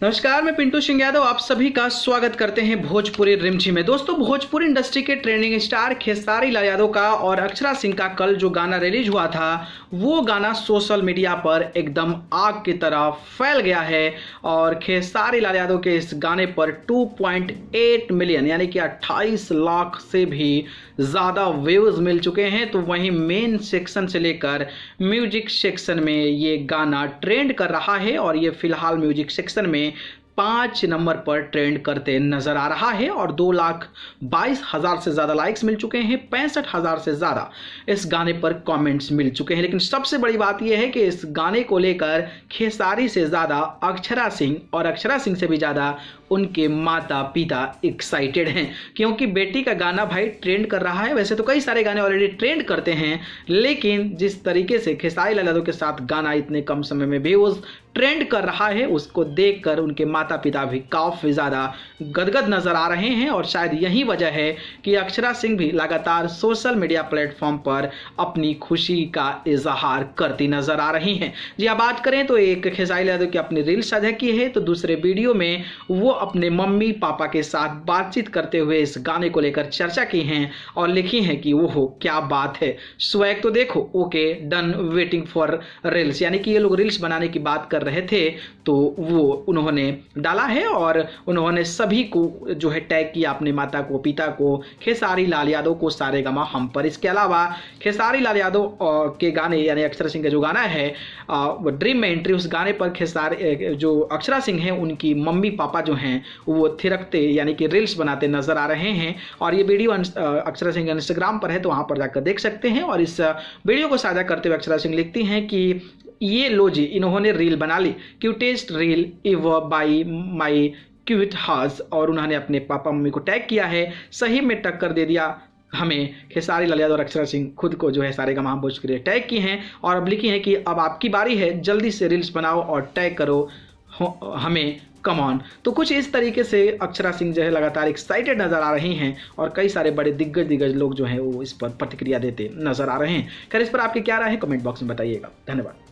नमस्कार, मैं पिंटू सिंह यादव, आप सभी का स्वागत करते हैं भोजपुरी रिमझी में। दोस्तों, भोजपुरी इंडस्ट्री के ट्रेंडिंग स्टार खेसारी लाल यादव का और अक्षरा सिंह का कल जो गाना रिलीज़ हुआ था, वो गाना सोशल मीडिया पर एकदम आग की तरह फैल गया है और खेसारी लाल यादव के इस गाने पर 2.8 मिलियन यानी कि 28 लाख से भी ज़्यादा व्यूज़ मिल चुके हैं। तो वहीं मेन सेक्शन से लेकर म्यूज़िक सेक्शन में ये गाना ट्रेंड कर रहा है और ये फ़िलहाल म्यूज़िक सेक्शन में में पाँच नंबर पर ट्रेंड करते नज़र आ रहा है और दो लाख बाईस हज़ार से ज़्यादा लाइक्स मिल चुके हैं, पैंसठ हज़ार से ज़्यादा इस गाने पर कमेंट्स मिल चुके हैं। लेकिन सबसे बड़ी बात यह है कि इस गाने को लेकर खेसारी से ज़्यादा अक्षरा सिंह और अक्षरा सिंह से भी ज़्यादा उनके माता पिता एक्साइटेड हैं, क्योंकि बेटी का गाना भाई ट्रेंड कर रहा है। वैसे तो कई सारे गाने ऑलरेडी ट्रेंड करते हैं, लेकिन जिस तरीके से खेसारी लाल यादव के साथ गाना इतने कम समय में बेहोश ट्रेंड कर रहा है, उसको देखकर उनके माता पिता भी काफ़ी ज़्यादा गदगद नज़र आ रहे हैं और शायद यही वजह है कि अक्षरा सिंह भी लगातार सोशल मीडिया प्लेटफॉर्म पर अपनी खुशी का इजहार करती नज़र आ रही हैं। जी आप बात करें तो एक खेसारी यादव की अपनी रील साझा की है तो दूसरे वीडियो में वो अपने मम्मी पापा के साथ बातचीत करते हुए इस गाने को लेकर चर्चा की हैं और लिखी हैं कि वो क्या बात है। स्वैग तो देखो, okay, done waiting for reels यानी कि ये लोग रील्स बनाने की बात कर रहे थे तो वो, उन्होंने डाला है और उन्होंने सभी को जो है टैग किया अपने माता को, पिता को, खेसारी लाल यादव को, सारे गमा हम पर। इसके अलावा खेसारी लाल यादव के गाने यानी अक्षरा सिंह का जो गाना है ड्रीम में एंट्री उस गाने पर खेसारी जो अक्षरा सिंह है, उनकी मम्मी पापा जो हैं, वो थिरकते यानी कि रील्स बनाते नज़र आ रहे हैं और ये वीडियो अक्षरा सिंह इंस्टाग्राम पर है तो वहाँ पर जाकर देख सकते हैं और इस वीडियो को साझा करते हुए अक्षरा सिंह लिखती हैं कि ये लो जी, इन्होंने रील बना ली। क्यूटेस्ट रील, इव बाई माई क्यूट हाज और उन्होंने अपने पापा मम्मी को टैग किया है। सही में टक्कर दे दिया हमें खेसारी लाल यादव और अक्षरा सिंह खुद को, जो है सारे का महाभोज के लिए टैग किए हैं। और अब लिखी है कि अब आपकी बारी है, जल्दी से रील्स बनाओ और टैग करो। हमें कम ऑन तो कुछ इस तरीके से अक्षरा सिंह जो है लगातार एक्साइटेड नज़र आ रही हैं, और कई सारे बड़े दिग्गज दिग्गज लोग जो हैं वो इस पर प्रतिक्रिया देते नज़र आ रहे हैं। खैर, इस पर आपकी क्या राय है कमेंट बॉक्स में बताइएगा। धन्यवाद।